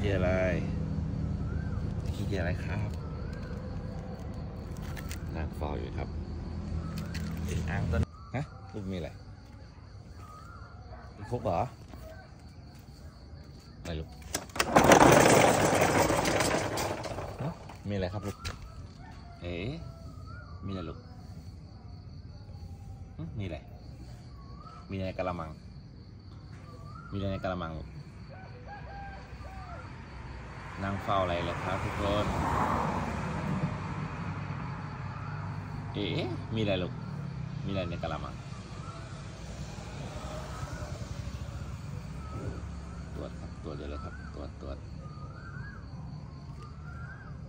เจออะไรเมื่อกี้เจออะไรครับนั่งฟออยู่ครับอึ่งอ่างต้นฮะลูกมีอะไรมีครบเหรออะไรลูกฮะมีอะไรครับลูก เอ๋มีอะไรลูกหึมีอะไร มีอะไรในกระมัง มีอะไรในกระมังลูก นั่งเฝ้าอะไรเลยครับทุกคน เอ๋มีอะไรลูก มีอะไรในกระมัง ตรวจครับ ตรวจเดี๋ยวเลยครับ ตรวจตรวจ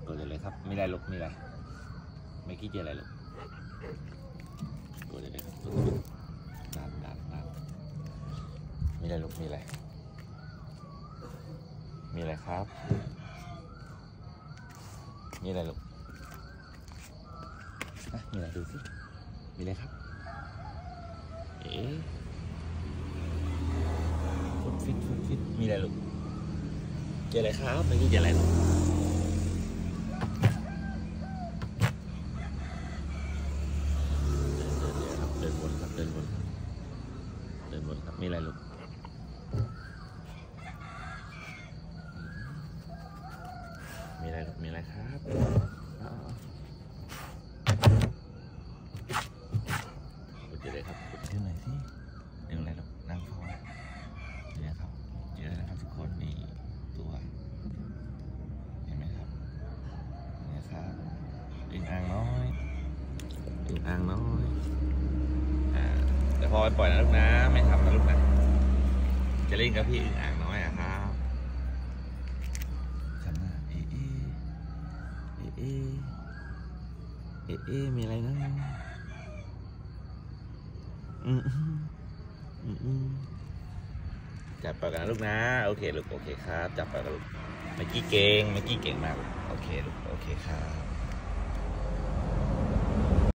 ตรวจเดี๋ยวเลยครับ มีอะไรลูก มีอะไร ไม่คิดเจออะไรลูก ตรวจเดี๋ยวเลยครับตรวจดันดันดันมีอะไรลูก มีอะไรมีอะไรครับ มีอะไรลูกอะมีอะไรดูสิมีอะไรครับ เอ๊ะฟุตฟิตฟุตฟิตมีอะไรลูกเจออะไรครับเมื่อกี้เจออะไรลูกเดินวนครับเดินวนครับเดินวนครับมีอะไรลูก มีอะไรลูกมีอะครับอ้าวกดเจอเลยครับกดขึ้นหน่อยสิดี๋ยวอะไรลูกนั่งเฝ้านี่นะครับเจอแล้วนะครับทุกคนนี่ตัวเห็นไหมครับนี่นะครับอึ่งอ่างน้อยอึ่งอ่างน้อยอ่าเดี๋ยวพอไปปล่อยนะลูกนะไม่ทำนะลูกนะจะเล่นกับพี่อึ่งอ่างน้อยอะครับทำหน้าเอะเอะ เอเอมีอะไรนะอืมอืมอืมอืมจับปากกันนะลูกนะ โอเคลูก โอเคครับ จับปากกันลูกเมื่อกี้เก่งเมื่อกี้เก่งมาก โอเคลูก โอเคครับ